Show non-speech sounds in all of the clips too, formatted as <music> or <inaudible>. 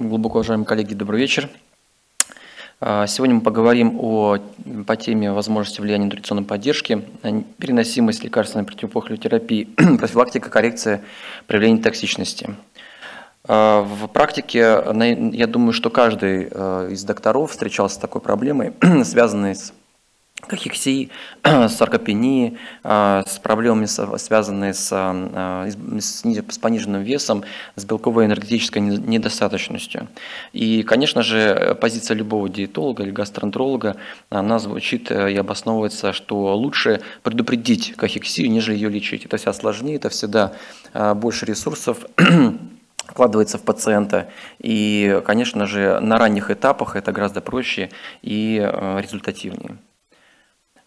Глубоко уважаемые коллеги, добрый вечер. А, сегодня мы поговорим о, по теме возможности влияния нутриционной поддержки, переносимость лекарственной противоопухолевой терапии, <clears throat> профилактика, коррекция проявлений токсичности. А, в практике, я думаю, что каждый а, из докторов встречался с такой проблемой, <clears throat> связанной с кахексии, <clears throat> саркопении, а, с проблемами, связанными с, а, с, пониженным весом, с белковой энергетической недостаточностью. И, конечно же, позиция любого диетолога или гастроэнтеролога, она звучит и обосновывается, что лучше предупредить кахексию, нежели ее лечить. Это все сложнее, это всегда а, больше ресурсов, <clears throat> вкладывается в пациента. И, конечно же, на ранних этапах это гораздо проще и результативнее.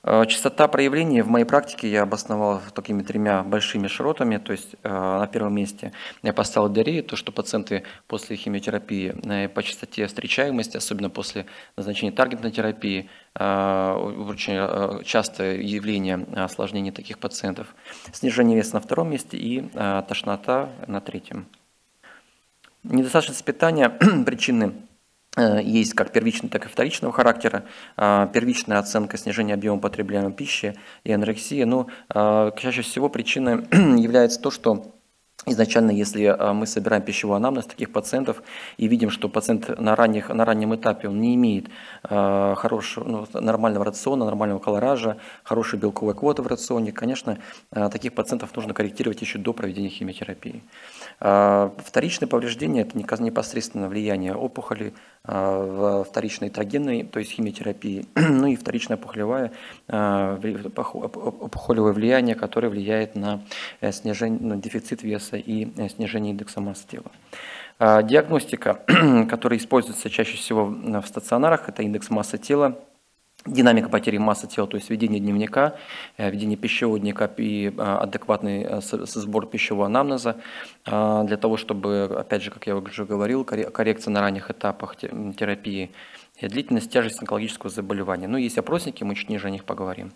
Э, частота проявления в моей практике я обосновал такими тремя большими широтами. То есть э, на первом месте я поставил диарею, то, что пациенты после химиотерапии э, по частоте встречаемости, особенно после назначения таргетной терапии, очень частое явление осложнений таких пациентов. Снижение веса на втором месте и тошнота на третьем. Недостаточность питания <clears throat> причины есть как первичного, так и вторичного характера. А, первичная оценка снижения объема потребляемой пищи и анорексия. Ну, а, чаще всего причиной <clears throat> является то, что Изначально, если а, мы собираем пищевой анамнез таких пациентов и видим, что пациент на, ранних, на раннем этапе он не имеет э, хорошего, ну, нормального рациона, нормального колоража, хорошей белковой квоты в рационе, конечно, э, таких пациентов нужно корректировать еще до проведения химиотерапии. Э, вторичное повреждение – это непосредственно влияние опухоли, в вторичной трогенной, то есть химиотерапии, <clears throat> ну и вторичная опухолевая, опухолевое влияние, которое влияет на э, снижение, на дефицит веса и э, снижение индекса массы тела. Диагностика, <clears throat> которая используется чаще всего в стационарах, это индекс массы тела, Динамика потери массы тела, то есть ведение дневника, э, ведение пищевого дневника и э, адекватный э, сбор пищевого анамнеза, для того, чтобы, опять же, как я уже говорил, коррекция на ранних этапах терапии, длительность тяжести онкологического заболевания. Ну, есть опросники, мы чуть ниже о них поговорим.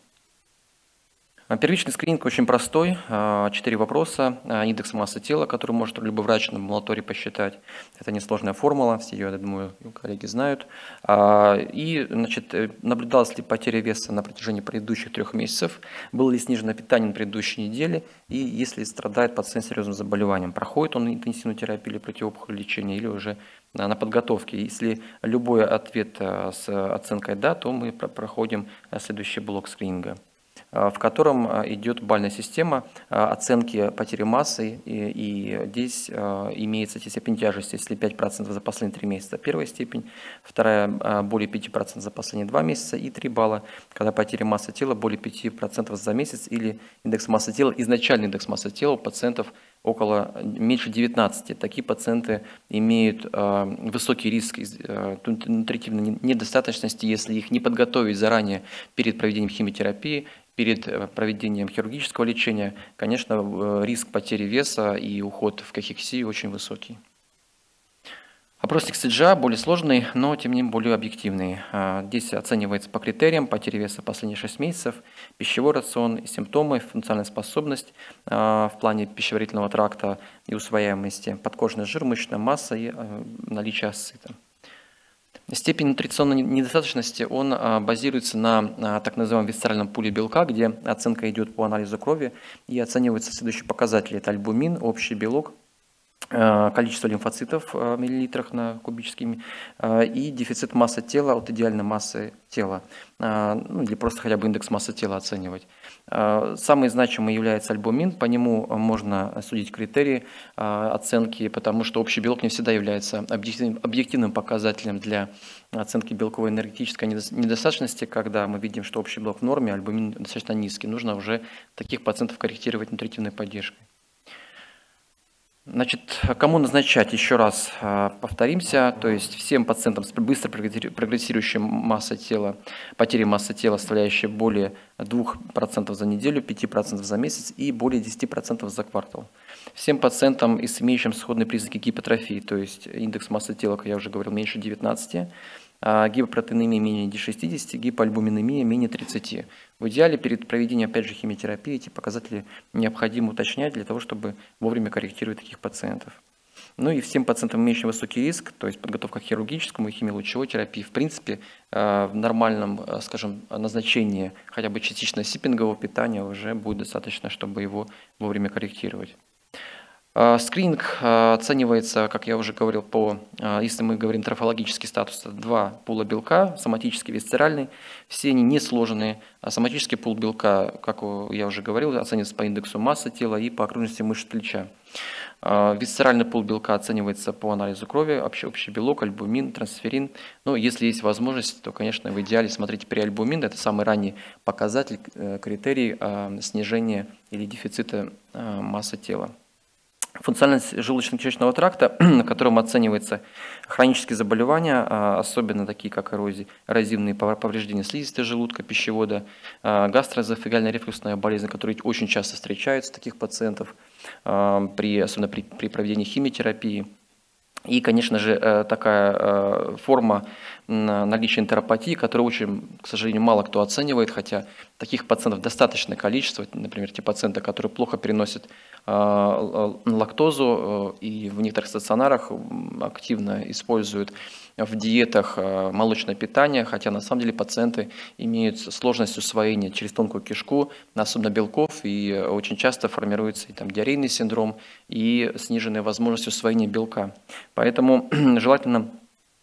А, первичный скрининг очень простой. А, четыре вопроса. А, индекс массы тела, который может любой врач на амбулатории посчитать. Это несложная формула, все ее, я думаю, коллеги знают. И значит, э, наблюдалась ли потеря веса на протяжении предыдущих трех месяцев, было ли снижено питание на предыдущей неделе, и если страдает пациент серьезным заболеванием, проходит он интенсивную терапию или противоопухолевое лечение, или уже на подготовке. Если любой ответ с оценкой «да», то мы проходим следующий блок скрининга. Э, в котором э, идет бальная система э, оценки потери массы, и, и здесь имеется степень тяжести, если 5% за последние 3 месяца первая степень, вторая более 5% за последние 2 месяца и 3 балла, когда потеря массы тела более 5% за месяц или индекс массы тела, изначальный индекс массы тела у пациентов около меньше 19. Такие пациенты имеют э, высокий риск э, нутритивной недостаточности, если их не подготовить заранее перед проведением химиотерапии перед э, проведением хирургического лечения, конечно, э, риск потери веса и уход в кахексию очень высокий. Опросник СИДЖА более сложный, но тем не менее более объективный. А, здесь оценивается по критериям потери веса последние 6 месяцев, пищевой рацион, симптомы, функциональная способность а, в плане пищеварительного тракта и усвояемости, подкожный жир, мышечная масса и э, наличие асцита. Степень нутриционной недостаточности он а, базируется на а, так называемом висцеральном пуле белка, где оценка идет по анализу крови и оцениваются следующие показатели. Это альбумин, общий белок, количество лимфоцитов в миллилитрах на кубическими и дефицит массы тела от идеальной массы тела, ну, или просто хотя бы индекс массы тела оценивать. Самый значимый является альбумин, по нему можно судить критерии оценки, потому что общий белок не всегда является объективным показателем для оценки белковой энергетической недостаточности, когда мы видим, что общий белок в норме, альбумин достаточно низкий. Нужно уже таких пациентов корректировать нутритивной поддержкой. Значит, кому назначать? Еще раз а, повторимся. То есть всем пациентам с быстро прогрессирующей массой тела, потерей массы тела, составляющей более 2% за неделю, 5% за месяц и более 10% за квартал. Всем пациентам, имеющим сходные признаки гипотрофии, то есть индекс массы тела, как я уже говорил, меньше 19, а гипопротеинемия менее 60, гипоальбуминемия менее 30. В идеале перед проведением, опять же, химиотерапии эти показатели необходимо уточнять для того, чтобы вовремя корректировать таких пациентов. Ну и всем пациентам, имеющим высокий риск, то есть подготовка к хирургическому и химиолучевой терапии, в принципе, в нормальном, скажем, назначении хотя бы частично сиппингового питания уже будет достаточно, чтобы его вовремя корректировать. А, скрининг а, оценивается, как я уже говорил, по, а, если мы говорим трофологический статус, это два пула белка, соматический, висцеральный. Все они не сложенные. А соматический пул белка, как я уже говорил, оценивается по индексу массы тела и по окружности мышц плеча. Висцеральный пул белка оценивается по анализу крови, общий, общий белок, альбумин, трансферин. Но если есть возможность, то, конечно, в идеале смотрите периальбумин. Это самый ранний показатель, э, критерий снижения или дефицита массы тела. Функциональность желудочно-кишечного тракта, <clears throat> на котором оценивается хронические заболевания, а, особенно такие как эрозии, эрозивные повреждения слизистой желудка, пищевода, а, гастроэзофагальная рефлюксная болезнь, которые очень часто встречаются таких пациентов, а, при, особенно при, при проведении химиотерапии. И, конечно же, э, такая э, форма наличия энтеропатии, которую очень, к сожалению, мало кто оценивает, хотя таких пациентов достаточное количество, например, те пациенты, которые плохо переносят э, лактозу и в некоторых стационарах активно используют в диетах э, молочное питание, хотя на самом деле пациенты имеют сложность усвоения через тонкую кишку, особенно белков, и очень часто формируется и там, диарейный синдром и сниженная возможность усвоения белка. Поэтому <clears throat> желательно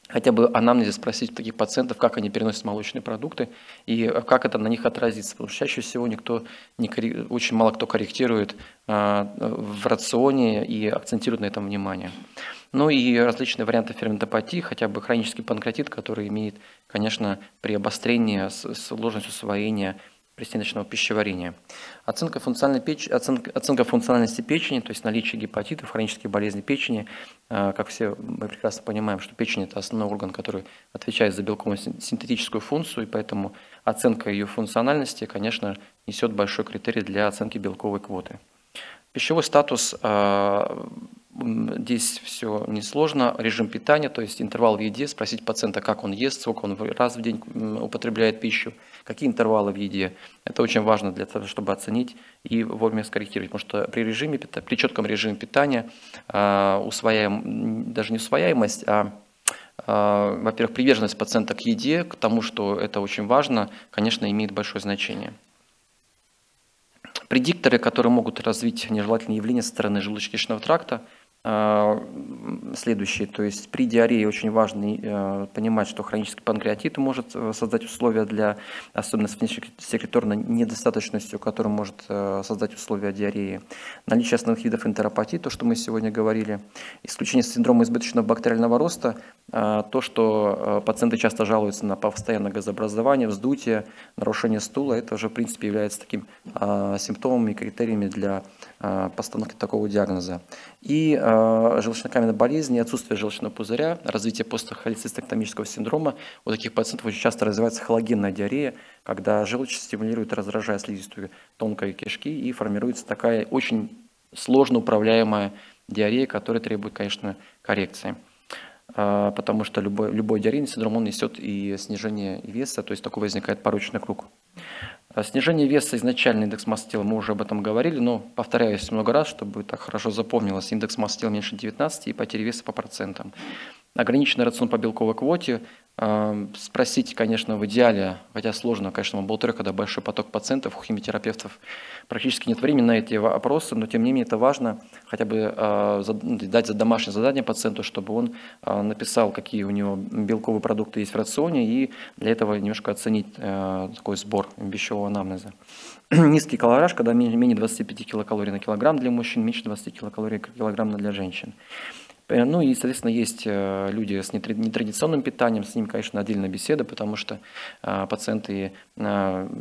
хотя бы анамнезе спросить таких пациентов, как они переносят молочные продукты и как это на них отразится. Потому что чаще всего никто, не, очень мало кто корректирует э, в рационе и акцентирует на этом внимание. Ну и различные варианты ферментопатии, хотя бы хронический панкреатит, который имеет, конечно, при обострении сложность усвоения пристеночного пищеварения. Оценка, функциональной печ... оценка, оценка функциональности печени, то есть наличие гепатитов, хронических болезней печени. А, как все мы прекрасно понимаем, что печень – это основной орган, который отвечает за белковую синтетическую функцию, и поэтому оценка ее функциональности, конечно, несет большой критерий для оценки белковой квоты. Пищевой статус а, Здесь все несложно. Режим питания, то есть интервал в еде, спросить пациента, как он ест, сколько он раз в день употребляет пищу, какие интервалы в еде. Это очень важно для того, чтобы оценить и вовремя скорректировать. Потому что при, режиме, при четком режиме питания а, усвояем, даже не усвояемость, а, а во-первых, приверженность пациента к еде, к тому, что это очень важно, конечно, имеет большое значение. Предикторы, которые могут развить нежелательные явления со стороны желудочно-кишечного тракта – следующее, то есть при диарее очень важно э, понимать, что хронический панкреатит может э, создать условия для, особенно с секреторной недостаточностью, которая может э, создать условия диареи. Наличие основных видов энтеропатии, то, что мы сегодня говорили, исключение синдрома избыточного бактериального роста, то, что пациенты часто жалуются на постоянное газообразование, вздутие, нарушение стула, это уже, в принципе, является таким симптомами и критериями для постановки такого диагноза. И э, желчнокаменная болезнь, отсутствие желчного пузыря, развитие постхолецистектомического синдрома. У таких пациентов очень часто развивается халогенная диарея, когда желчь стимулирует, раздражая слизистую тонкой кишки, и формируется такая очень сложно управляемая диарея, которая требует, конечно, коррекции. Э, потому что любой, любой диарейный синдром, он несет и снижение веса, то есть такой возникает порочный круг. А снижение веса, изначальный индекс массы тела, мы уже об этом говорили, но повторяюсь много раз, чтобы так хорошо запомнилось. Индекс массы тела меньше 19 и потери веса по процентам. Ограниченный рацион по белковой квоте – Спросить, конечно, в идеале, хотя сложно, конечно, в амбулатории, когда большой поток пациентов, у химиотерапевтов практически нет времени на эти вопросы, но тем не менее это важно хотя бы ну, дать за домашнее задание пациенту, чтобы он а, написал, какие у него белковые продукты есть в рационе, и для этого немножко оценить а, такой сбор пищевого анамнеза. <clears throat> Низкий калораж, когда менее 25 килокалорий на килограмм для мужчин, меньше 20 килокалорий на килограмм для женщин. Э, ну и, соответственно, есть э, люди с нетрадиционным питанием, с ним, конечно, отдельная беседа, потому что э, пациенты,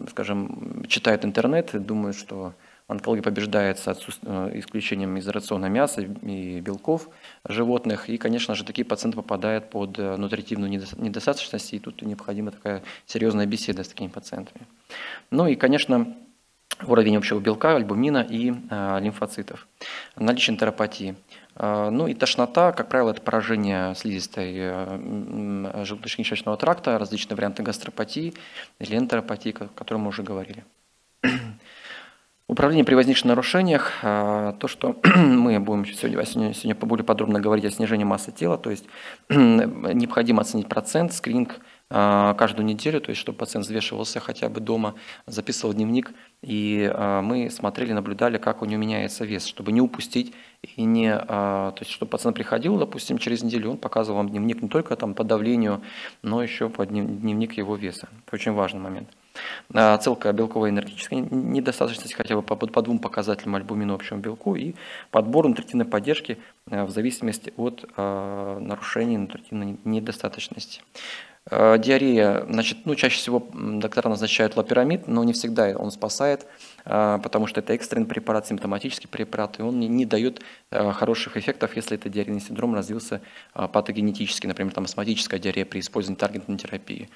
скажем, читают интернет и думают, что онкология побеждается исключением из рациона мяса и белков животных. И, конечно же, такие пациенты попадают под нутритивную недостаточность, и тут необходима такая серьезная беседа с такими пациентами. Ну и, конечно, уровень общего белка, альбумина и лимфоцитов. Наличие энтеропатии – а, ну и тошнота, как правило, это поражение слизистой э, желудочно-кишечного тракта, различные варианты гастропатии или энтеропатии, о котором мы уже говорили. <clears throat> Управление при возникших нарушениях, а, то, что <clears throat> мы будем сегодня, сегодня, сегодня более подробно говорить о снижении массы тела, то есть <clears throat> необходимо оценить процент, скрининг каждую неделю, то есть чтобы пациент взвешивался хотя бы дома, записывал дневник, и а, мы смотрели, наблюдали, как у него меняется вес, чтобы не упустить и не, то есть чтобы пациент приходил, допустим, через неделю, он показывал вам дневник не только там по давлению, но еще по дневник его веса. Это очень важный момент. Оценка белковой энергетической недостаточности хотя бы по, по двум показателям альбумину общему белку и подбор нутритивной поддержки в зависимости от э, нарушений нутритивной недостаточности. Э, диарея, значит, ну, чаще всего доктора назначают лапирамид, но не всегда он спасает, потому что это экстренный препарат, симптоматический препарат, и он не, не дает хороших эффектов, если этот диарейный синдром развился патогенетически, например, там астматическая диарея при использовании таргетной терапии.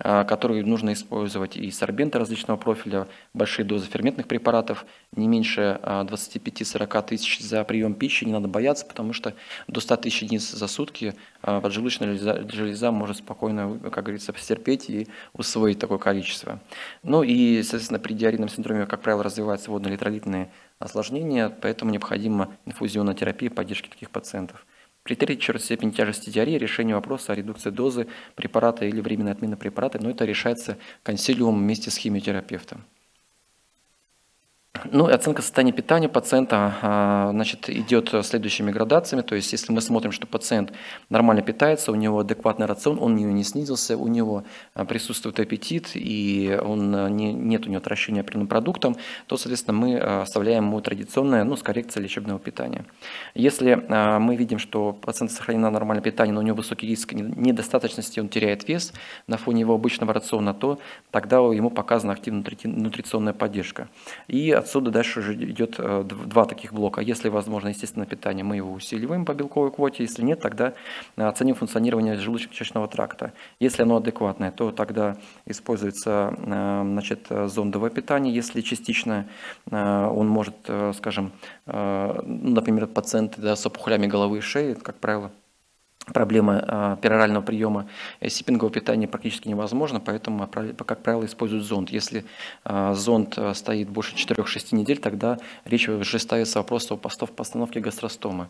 А, которые нужно использовать и сорбенты различного профиля, большие дозы ферментных препаратов, не меньше 25-40 а, тысяч за прием пищи, не надо бояться, потому что до 100 тысяч единиц за сутки а, поджелудочная железа может спокойно, как говорится, стерпеть и усвоить такое количество. Ну и, соответственно, при диарейном синдроме, как правило, развиваются водно-электролитные осложнения, поэтому необходима инфузионная терапия поддержки таких пациентов. При третьей четвертой степени тяжести диареи решение вопроса о редукции дозы препарата или временной отмены препарата, но это решается консилиумом вместе с химиотерапевтом. Ну, оценка состояния питания пациента а, значит, идет следующими градациями. То есть, если мы смотрим, что пациент нормально питается, у него адекватный рацион, он не, снизился, у него а, присутствует аппетит и он, а, не, нет у него отвращения определенным продуктам, то, соответственно, мы оставляем ему традиционное, ну, с коррекцией лечебного питания. Если мы видим, что пациент сохранено нормальное питание, но у него высокий риск недостаточности, он теряет вес на фоне его обычного рациона, то тогда ему показана активная нутриционная поддержка. И отсюда дальше уже идет э, два таких блока. Если возможно естественное питание, мы его усиливаем по белковой квоте. Если нет, тогда э, оценим функционирование желудочно-кишечного тракта. Если оно адекватное, то тогда используется э, значит, зондовое питание. Если частично он может, скажем, ну, например, пациенты да, с опухолями головы и шеи, как правило, проблема э, перорального приема сиппингового питания практически невозможна, поэтому, как правило, используют зонд. Если э, зонд э, стоит больше 4-6 недель, тогда речь уже ставится вопрос о постановке гастростомы.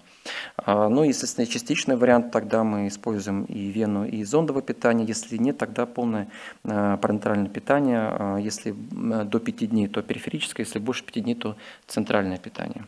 Ну, естественно, частичный вариант, тогда мы используем и вену, и зондовое питание. Если нет, тогда полное парентеральное питание. Если до 5 дней, то периферическое, если больше 5 дней, то центральное питание.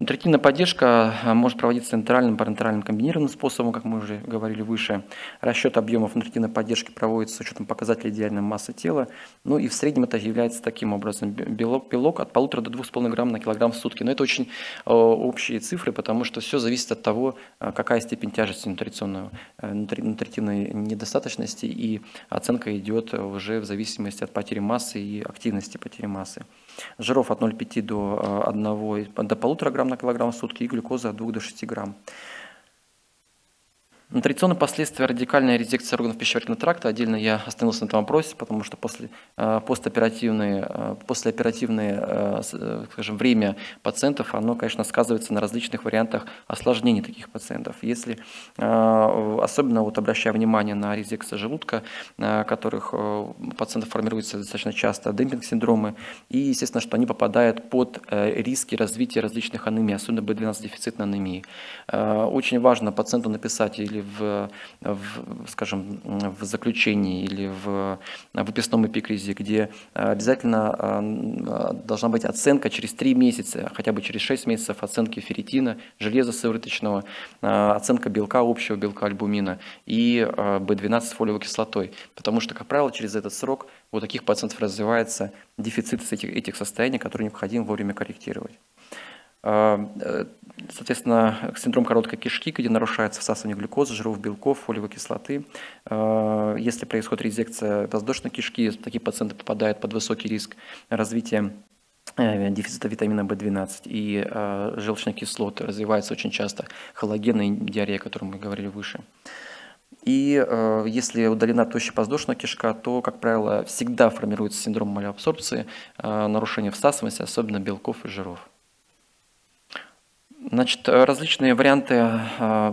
Нутритивная поддержка а, может проводиться центральным, парентеральным комбинированным способом, как мы уже говорили выше. Расчет объемов нутритивной поддержки проводится с учетом показателей идеальной массы тела. Ну и в среднем это является таким образом. Белок, белок от 1,5 до 2,5 грамм на килограмм в сутки. Но это очень э, общие цифры, потому что все зависит от того, э, какая степень тяжести нутриционной, э, нутритивной недостаточности. И оценка идет уже в зависимости от потери массы и активности потери массы. Жиров от 0,5 до 1, до 1,5 грамм на килограмм в сутки и глюкоза от 2 до 6 грамм. Традиционные последствия радикальной резекции органов пищеварительного тракта, отдельно я остановился на этом вопросе, потому что после, э, постоперативные, э, послеоперативное э, скажем, время пациентов, оно, конечно, сказывается на различных вариантах осложнений таких пациентов. Если, особенно вот обращая внимание на резекцию желудка, которых у пациентов формируется достаточно часто демпинг-синдромы, и, естественно, что они попадают под риски развития различных анемий, особенно B12 дефицитной анемии. Очень важно пациенту написать или или в, в скажем, в заключении, или в выписном эпикризе, где обязательно а, должна быть оценка через 3 месяца, хотя бы через 6 месяцев оценки ферритина, железа сывороточного, а, оценка белка, общего белка альбумина и B12 а, с фолиевой кислотой. Потому что, как правило, через этот срок у таких пациентов развивается дефицит этих, этих состояний, которые необходимо вовремя корректировать. А, э, соответственно, синдром короткой кишки, где нарушается всасывание глюкозы, жиров, белков, фолиевой кислоты. А, если происходит резекция воздушной кишки, такие пациенты попадают под высокий риск развития э, дефицита витамина В12 и э, желчных кислот развивается очень часто хологенная диарея, о которой мы говорили выше. И э, если удалена тощая подвздошная кишка, то, как правило, всегда формируется синдром малоабсорбции, э, нарушение всасывания, особенно белков и жиров. Значит, различные варианты,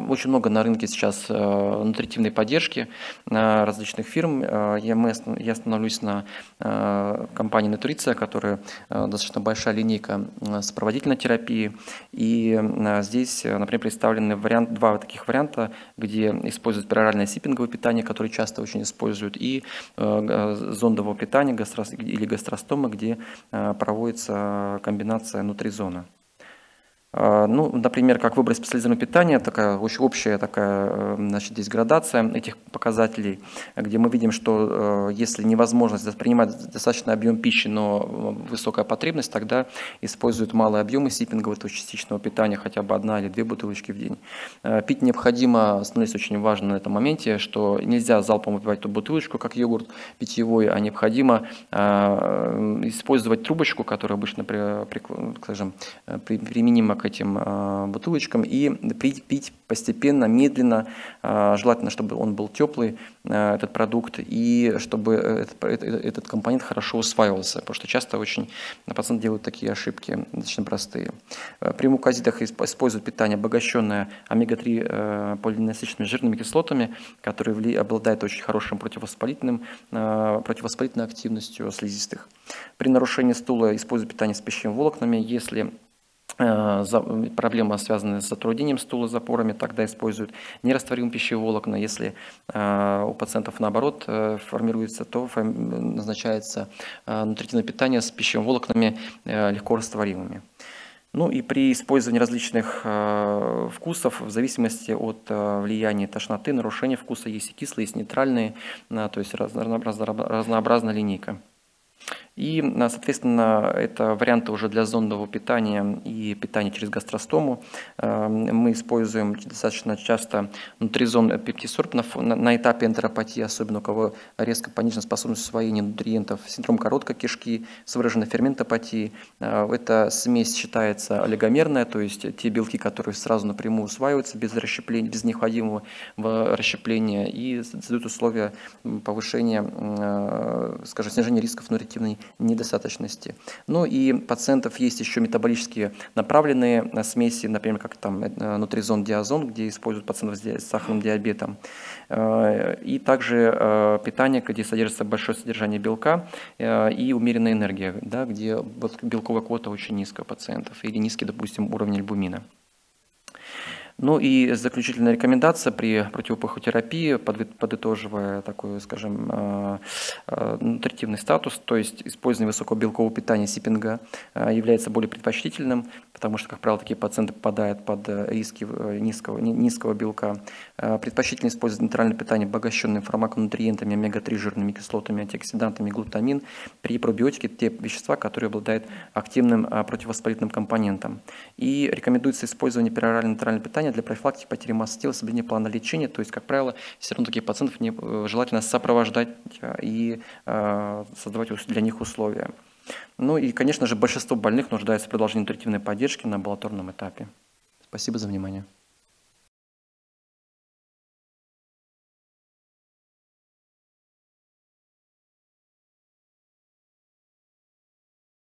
очень много на рынке сейчас нутритивной поддержки различных фирм. Я, мы, я остановлюсь на компании Нутриция, которая достаточно большая линейка сопроводительной терапии. И здесь, например, представлены вариант, два таких варианта, где используют пероральное сиппинговое питание, которое часто очень используют, и зондового питания или гастростома, где проводится комбинация нутризона. А, ну, например, как выбрать специализированное питание, такая очень общая такая, э, значит, здесь градация этих показателей, где мы видим, что э, если невозможность воспринимать достаточный объем пищи, но высокая потребность, тогда используют малые объемы сиппингового, то частичного питания, хотя бы одна или две бутылочки в день. Э, пить необходимо, становится очень важно на этом моменте, что нельзя залпом выпивать эту бутылочку, как йогурт питьевой, а необходимо использовать трубочку, которая обычно, скажем, применима к этим а, бутылочкам и пить, постепенно, медленно, а, желательно, чтобы он был теплый, а, этот продукт, и чтобы этот, этот компонент хорошо усваивался, потому что часто очень пациенты делают такие ошибки, достаточно простые. При мукозидах используют питание, обогащенное омега-3 полиненасыщенными жирными кислотами, которые обладают очень хорошим противовоспалительным, противовоспалительной активностью слизистых. При нарушении стула используют питание с пищевыми волокнами, если Э, проблема, связанная с затруднением стула запорами, тогда используют нерастворимые пищевые волокна. Если э, у пациентов наоборот э, формируется, то назначается нутритивное питание с пищевыми волокнами легко растворимыми. Ну и при использовании различных вкусов, в зависимости от влияния тошноты, нарушения вкуса, есть и кислые, есть нейтральные, то есть разнообразная линейка. И, а, соответственно, это варианты уже для зондового питания и питания через гастростому. А, мы используем достаточно часто нутризон пептисорб на, на этапе энтеропатии, особенно у кого резко понижена способность усвоения нутриентов, синдром короткой кишки с выраженной ферментопатией. А, эта смесь считается олигомерная, то есть те белки, которые сразу напрямую усваиваются без расщепления, без необходимого расщепления и создают условия повышения, скажем, снижения рисков нутритивной недостаточности. Ну и пациентов есть еще метаболические направленные смеси, например, как там э, нутризон диазон, где используют пациентов с сахарным диабетом. Э, и также э, питание, где содержится большое содержание белка и умеренная энергия, да, где белковая квота очень низкая у пациентов или низкий, допустим, уровень альбумина. Ну и заключительная рекомендация при противопыхотерапии, подытоживая такой, скажем, э, э, нутритивный статус, то есть использование высокого белкового питания сиппинга э, является более предпочтительным, потому что, как правило, такие пациенты попадают под риски низкого, низкого белка. Предпочтительно использовать нейтральное питание, обогащенное фармаконутриентами, омега-3 жирными кислотами, антиоксидантами, глутамин. При пробиотике те вещества, которые обладают активным противовоспалительным компонентом. И рекомендуется использование перорального нейтрального питания питания для профилактики потери массы тела, соблюдения плана лечения. То есть, как правило, все равно таких пациентов не, э, желательно сопровождать э, и э, создавать для них условия. Ну и, конечно же, большинство больных нуждается в продолжении нутритивной поддержки на амбулаторном этапе. Спасибо за внимание.